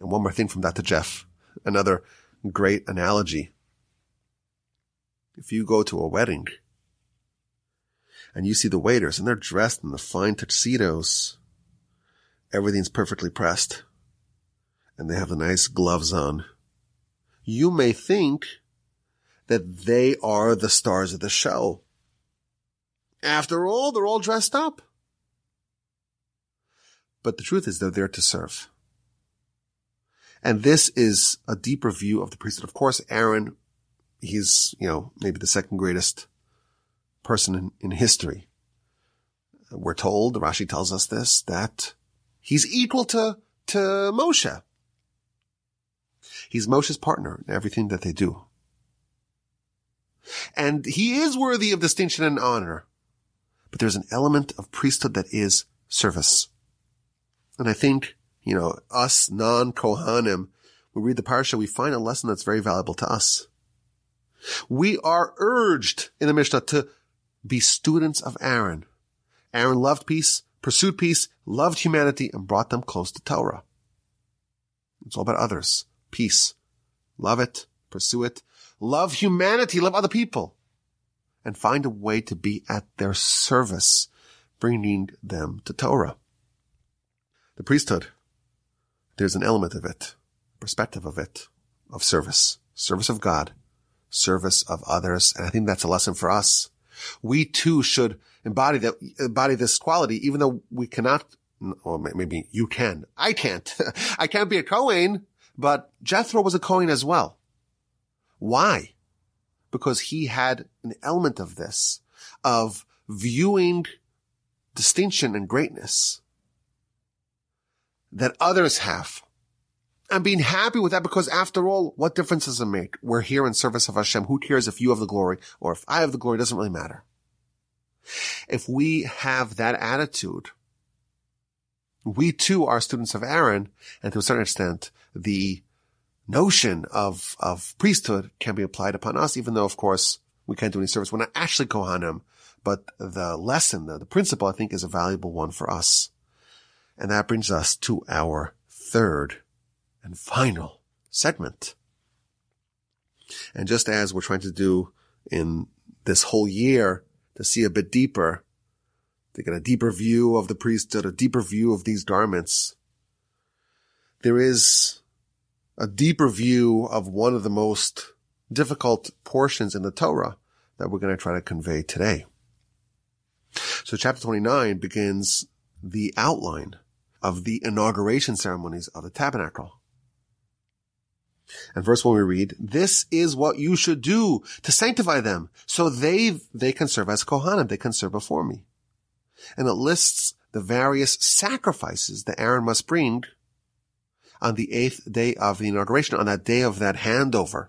And one more thing from that to Jeff, another great analogy. If you go to a wedding and you see the waiters and they're dressed in the fine tuxedos, everything's perfectly pressed and they have the nice gloves on, you may think that they are the stars of the show. After all, they're all dressed up. But the truth is they're there to serve. And this is a deeper view of the priesthood. Of course, Aaron, he's, you know, maybe the second greatest person in, in history. We're told, Rashi tells us this, that he's equal to, to Moshe. He's Moshe's partner in everything that they do. And he is worthy of distinction and honor. But there's an element of priesthood that is service. And I think you know, us non-Kohanim, we read the parsha, we find a lesson that's very valuable to us. We are urged in the Mishnah to be students of Aaron. Aaron loved peace, pursued peace, loved humanity, and brought them close to Torah. It's all about others. Peace. Love it. Pursue it. Love humanity. Love other people. And find a way to be at their service, bringing them to Torah. The priesthood. There's an element of it, perspective of it, of service, service of God, service of others. And I think that's a lesson for us. We too should embody that, embody this quality, even though we cannot, or maybe you can. I can't. I can't be a Kohen, but Jethro was a Kohen as well. Why? Because he had an element of this, of viewing distinction and greatness that others have and being happy with that because after all, what difference does it make? We're here in service of Hashem. Who cares if you have the glory or if I have the glory? It doesn't really matter. If we have that attitude, we too are students of Aaron, and to a certain extent, the notion of, of priesthood can be applied upon us, even though, of course, we can't do any service. We're not actually Kohanim, but the lesson, the, the principle, I think, is a valuable one for us. And that brings us to our third and final segment. And just as we're trying to do in this whole year to see a bit deeper, to get a deeper view of the priesthood, a deeper view of these garments, there is a deeper view of one of the most difficult portions in the Torah that we're going to try to convey today. So chapter 29 begins the outline of the inauguration ceremonies of the tabernacle. And verse 1 we read, this is what you should do to sanctify them. So they, they can serve as Kohanim. They can serve before me. And it lists the various sacrifices that Aaron must bring on the eighth day of the inauguration, on that day of that handover.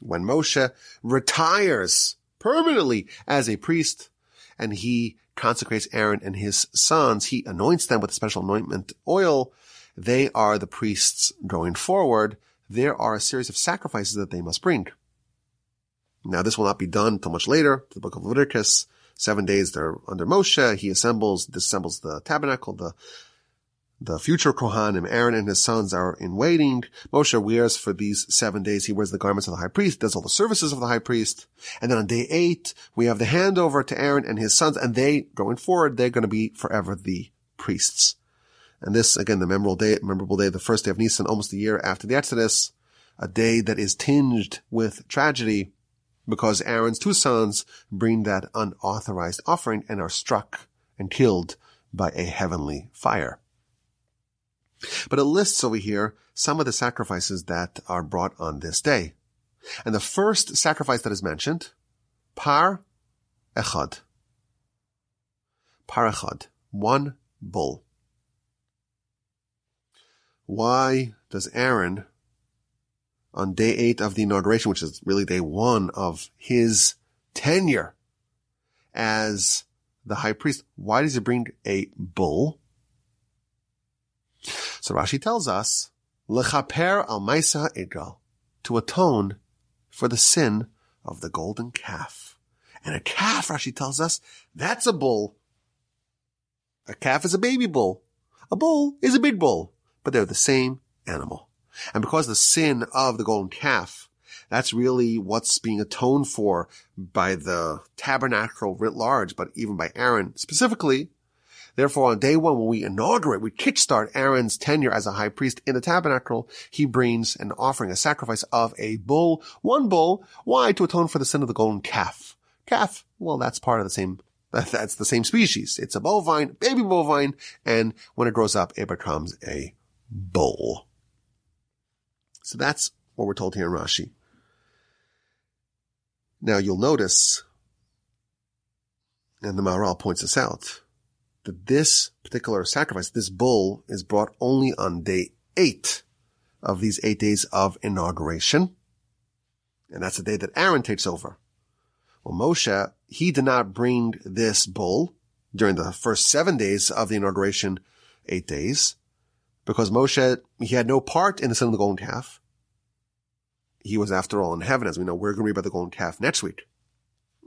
When Moshe retires permanently as a priest and he consecrates Aaron and his sons, he anoints them with special anointment oil. They are the priests going forward there are a series of sacrifices that they must bring. Now this will not be done until much later, the book of Leviticus. Seven days they're under Moshe. He assembles, disassembles the tabernacle, the the future Kohanim, Aaron and his sons are in waiting. Moshe wears for these seven days, he wears the garments of the high priest, does all the services of the high priest. And then on day eight, we have the handover to Aaron and his sons, and they, going forward, they're going to be forever the priests. And this, again, the memorable day, memorable day, the first day of Nisan, almost a year after the Exodus, a day that is tinged with tragedy because Aaron's two sons bring that unauthorized offering and are struck and killed by a heavenly fire. But it lists over here some of the sacrifices that are brought on this day. And the first sacrifice that is mentioned, par echad. Par echad. One bull. Why does Aaron, on day eight of the inauguration, which is really day one of his tenure as the high priest, why does he bring a bull? So Rashi tells us, lechaper al maisa egal, to atone for the sin of the golden calf. And a calf, Rashi tells us, that's a bull. A calf is a baby bull. A bull is a big bull but they're the same animal. And because the sin of the golden calf, that's really what's being atoned for by the tabernacle writ large, but even by Aaron specifically. Therefore, on day one, when we inaugurate, we kickstart Aaron's tenure as a high priest in the tabernacle, he brings an offering, a sacrifice of a bull, one bull. Why? To atone for the sin of the golden calf. Calf, well, that's part of the same that's the same species. It's a bovine, baby bovine, and when it grows up, it becomes a bull. So that's what we're told here in Rashi. Now you'll notice, and the Maharal points this out, that this particular sacrifice, this bull, is brought only on day eight of these eight days of inauguration. And that's the day that Aaron takes over. Well, Moshe, he did not bring this bull during the first seven days of the inauguration, eight days because Moshe, he had no part in the sin of the golden calf. He was after all in heaven, as we know. We're going to read about the golden calf next week.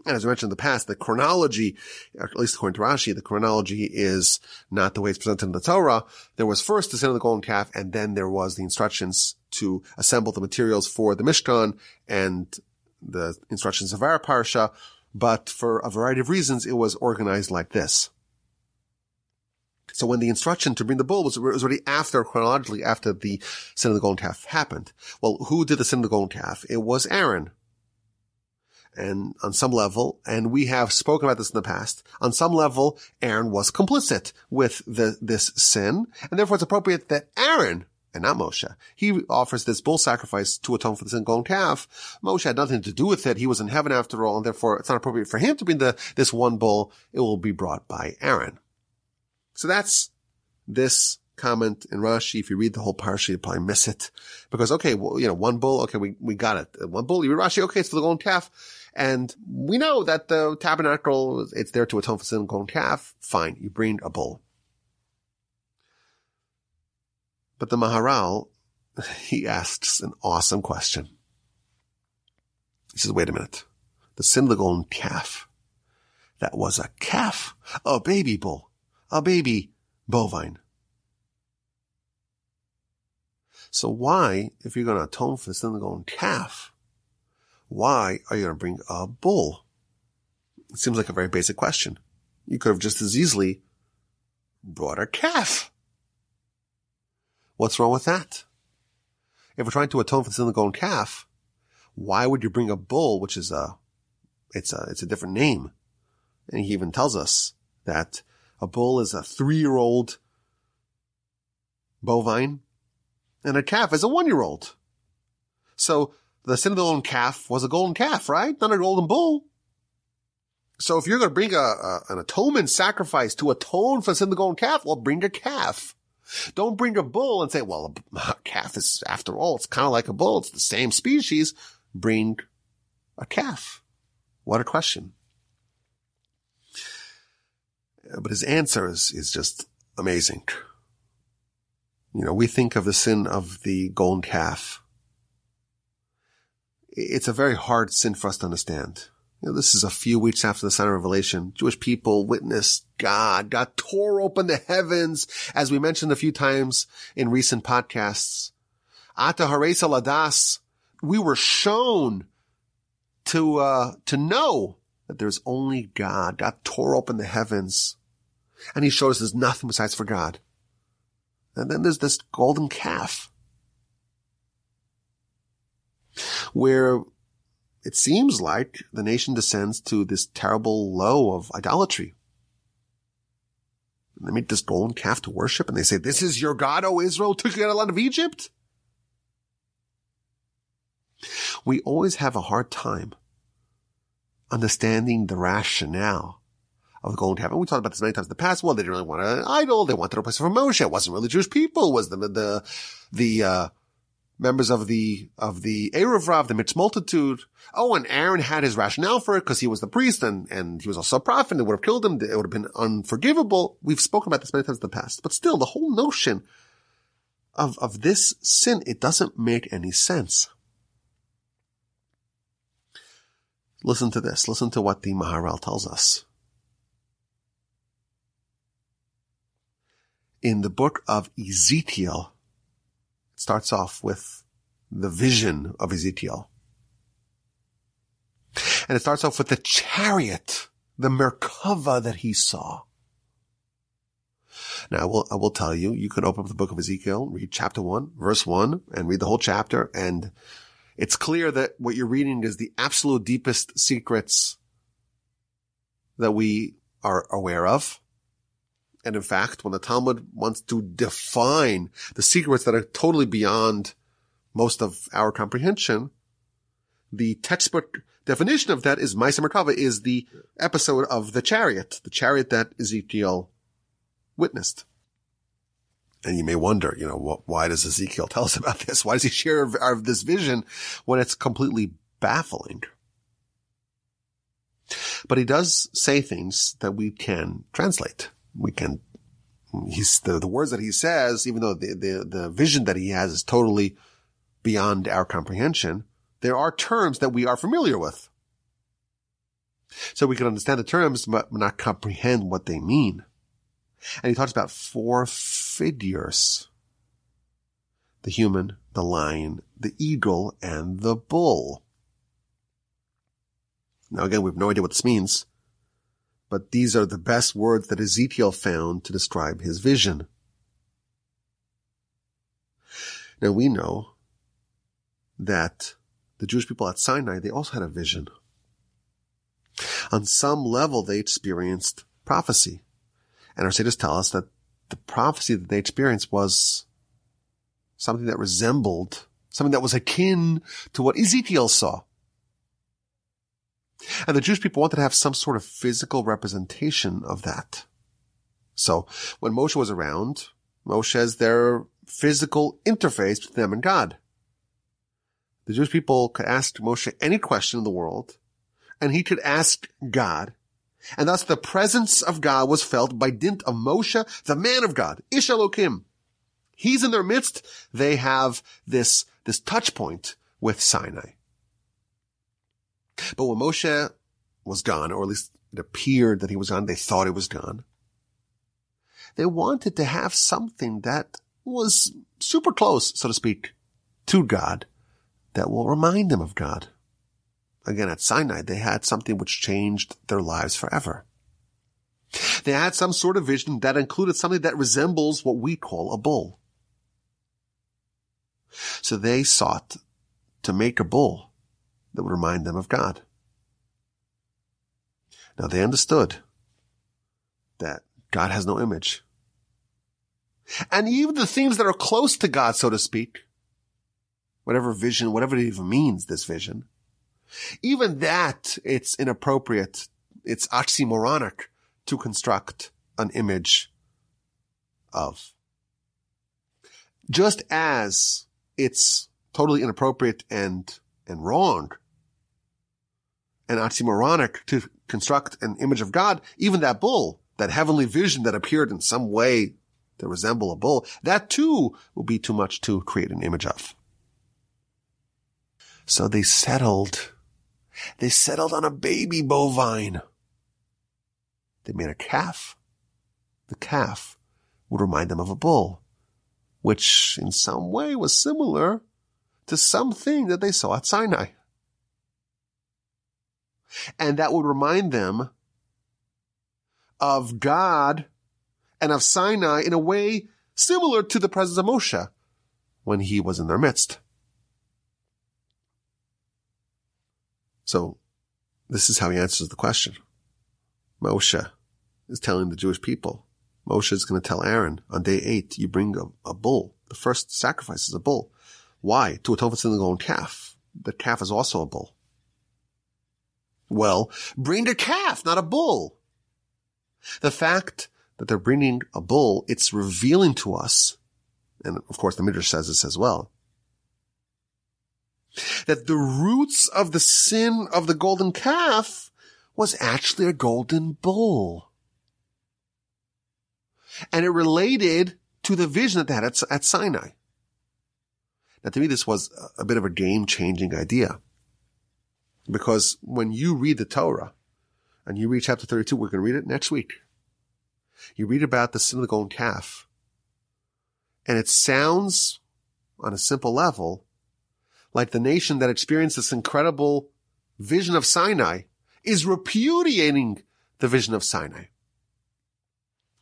And as I mentioned in the past, the chronology, at least according to Rashi, the chronology is not the way it's presented in the Torah. There was first the sin of the golden calf, and then there was the instructions to assemble the materials for the Mishkan and the instructions of our parsha. But for a variety of reasons, it was organized like this. So when the instruction to bring the bull was, was already after, chronologically after the sin of the golden calf happened. Well, who did the sin of the golden calf? It was Aaron. And on some level, and we have spoken about this in the past, on some level, Aaron was complicit with the, this sin, and therefore it's appropriate that Aaron and not Moshe. He offers this bull sacrifice to atone for the sin golden calf. Moshe had nothing to do with it. He was in heaven after all, and therefore it's not appropriate for him to bring the, this one bull. It will be brought by Aaron. So that's this comment in Rashi. If you read the whole parsha, you probably miss it because, okay, well, you know, one bull. Okay, we, we got it. One bull. You read Rashi. Okay, it's for the golden calf. And we know that the tabernacle, it's there to atone for sin golden calf. Fine. You bring a bull. But the Maharal, he asks an awesome question. He says, wait a minute. The sin of the golden calf. That was a calf, a baby bull, a baby bovine. So why, if you're going to atone for the sin of the golden calf, why are you going to bring a bull? It seems like a very basic question. You could have just as easily brought a calf. What's wrong with that? If we're trying to atone for the sin of the golden calf, why would you bring a bull, which is a, it's a, it's a different name. And he even tells us that a bull is a three-year-old bovine and a calf is a one-year-old. So the sin of the golden calf was a golden calf, right? Not a golden bull. So if you're going to bring a, a, an atonement sacrifice to atone for the sin of the golden calf, well, bring a calf. Don't bring a bull and say, well, a calf is, after all, it's kind of like a bull. It's the same species. Bring a calf. What a question. Uh, but his answer is, is just amazing. You know, we think of the sin of the golden calf it's a very hard sin for us to understand. You know, this is a few weeks after the sign of Revelation. Jewish people witnessed God. God tore open the heavens, as we mentioned a few times in recent podcasts. Ata Ladas, we were shown to, uh, to know that there's only God. God tore open the heavens and he showed us there's nothing besides for God. And then there's this golden calf where it seems like the nation descends to this terrible low of idolatry. They make this golden calf to worship and they say, this is your God, O Israel, took you out of Egypt. We always have a hard time understanding the rationale of the golden calf. And we talked about this many times in the past. Well, they didn't really want an idol. They wanted a place for Moshe. It wasn't really Jewish people. It was the, the, the, uh, members of the, of the Erev Rav, the mixed multitude. Oh, and Aaron had his rationale for it because he was the priest and, and he was also a prophet and they would have killed him. It would have been unforgivable. We've spoken about this many times in the past, but still the whole notion of, of this sin, it doesn't make any sense. Listen to this. Listen to what the Maharal tells us. In the book of Ezekiel, starts off with the vision of Ezekiel. And it starts off with the chariot, the Merkava that he saw. Now I will, I will tell you, you can open up the book of Ezekiel, read chapter one, verse one, and read the whole chapter. And it's clear that what you're reading is the absolute deepest secrets that we are aware of. And in fact, when the Talmud wants to define the secrets that are totally beyond most of our comprehension, the textbook definition of that is Maisa Merkava is the episode of the chariot, the chariot that Ezekiel witnessed. And you may wonder, you know, why does Ezekiel tell us about this? Why does he share of this vision when it's completely baffling? But he does say things that we can translate we can he's the, the words that he says, even though the, the, the vision that he has is totally beyond our comprehension, there are terms that we are familiar with. So we can understand the terms, but not comprehend what they mean. And he talks about four figures. The human, the lion, the eagle, and the bull. Now again, we have no idea what this means, but these are the best words that Ezekiel found to describe his vision. Now we know that the Jewish people at Sinai, they also had a vision. On some level, they experienced prophecy. And our sages tell us that the prophecy that they experienced was something that resembled, something that was akin to what Ezekiel saw. And the Jewish people wanted to have some sort of physical representation of that. So when Moshe was around, Moshe has their physical interface between them and God. The Jewish people could ask Moshe any question in the world, and he could ask God, and thus the presence of God was felt by dint of Moshe, the man of God, Ish Elokim. He's in their midst. They have this, this touch point with Sinai. But when Moshe was gone, or at least it appeared that he was gone, they thought he was gone. They wanted to have something that was super close, so to speak, to God that will remind them of God. Again, at Sinai, they had something which changed their lives forever. They had some sort of vision that included something that resembles what we call a bull. So they sought to make a bull that would remind them of God. Now they understood that God has no image. And even the things that are close to God, so to speak, whatever vision, whatever it even means, this vision, even that, it's inappropriate. It's oxymoronic to construct an image of. Just as it's totally inappropriate and, and wrong and oxymoronic to construct an image of God, even that bull, that heavenly vision that appeared in some way to resemble a bull, that too will be too much to create an image of. So they settled they settled on a baby bovine. They made a calf. The calf would remind them of a bull, which in some way was similar to something that they saw at Sinai. And that would remind them of God and of Sinai in a way similar to the presence of Moshe when he was in their midst. So this is how he answers the question. Moshe is telling the Jewish people, Moshe is going to tell Aaron on day eight, you bring a, a bull. The first sacrifice is a bull. Why? To atone for sin of the golden calf. The calf is also a bull. Well, bring a calf, not a bull. The fact that they're bringing a bull, it's revealing to us, and of course the Midrash says this as well, that the roots of the sin of the golden calf was actually a golden bull. And it related to the vision that they had at, at Sinai. Now to me, this was a bit of a game changing idea. Because when you read the Torah and you read chapter 32, we're going to read it next week. You read about the sin of the golden calf and it sounds on a simple level like the nation that experienced this incredible vision of Sinai, is repudiating the vision of Sinai.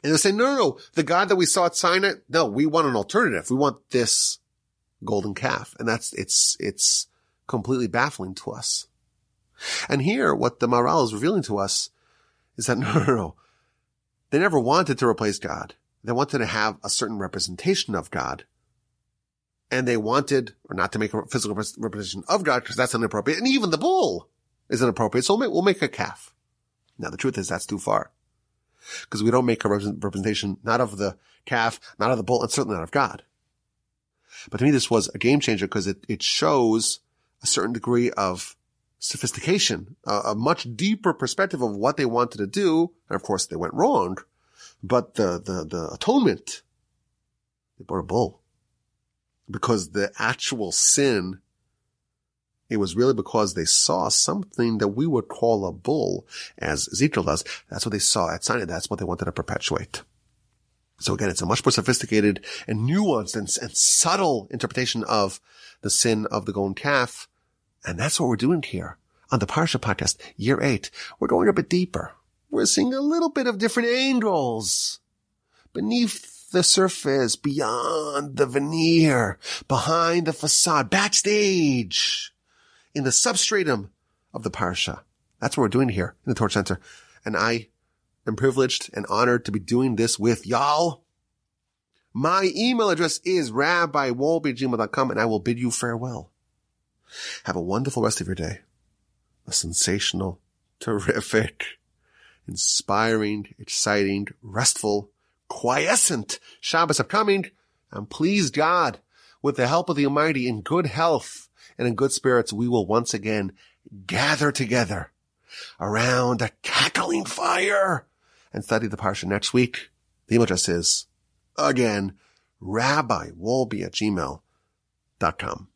And they say, no, no, no, the God that we saw at Sinai, no, we want an alternative. We want this golden calf. And that's, it's, it's completely baffling to us. And here, what the Maharal is revealing to us is that no, no, no. They never wanted to replace God. They wanted to have a certain representation of God and they wanted, or not to make a physical representation of God because that's inappropriate. And even the bull is inappropriate. So we'll make a calf. Now the truth is that's too far because we don't make a representation not of the calf, not of the bull, and certainly not of God. But to me, this was a game changer because it, it shows a certain degree of sophistication, a, much deeper perspective of what they wanted to do. And of course they went wrong, But the, the, the atonement, they brought a bull because the actual sin, it was really because they saw something that we would call a bull as Ezekiel does. That's what they saw at Sinai. That's what they wanted to perpetuate. So again, it's a much more sophisticated and nuanced and, and subtle interpretation of the sin of the golden calf. And that's what we're doing here on the Parsha podcast, year eight. We're going a bit deeper. We're seeing a little bit of different angles beneath the surface, beyond the veneer, behind the facade, backstage, in the substratum of the Parsha. That's what we're doing here in the Torch Center. And I am privileged and honored to be doing this with y'all. My email address is rabbiwolbe@gmail.com and I will bid you farewell. Have a wonderful rest of your day. A sensational, terrific, inspiring, exciting, restful, quiescent Shabbos upcoming. And please God, with the help of the Almighty in good health and in good spirits, we will once again gather together around a cackling fire and study the Parsha next week. The email address is, again, rabbiwolbe at gmail.com.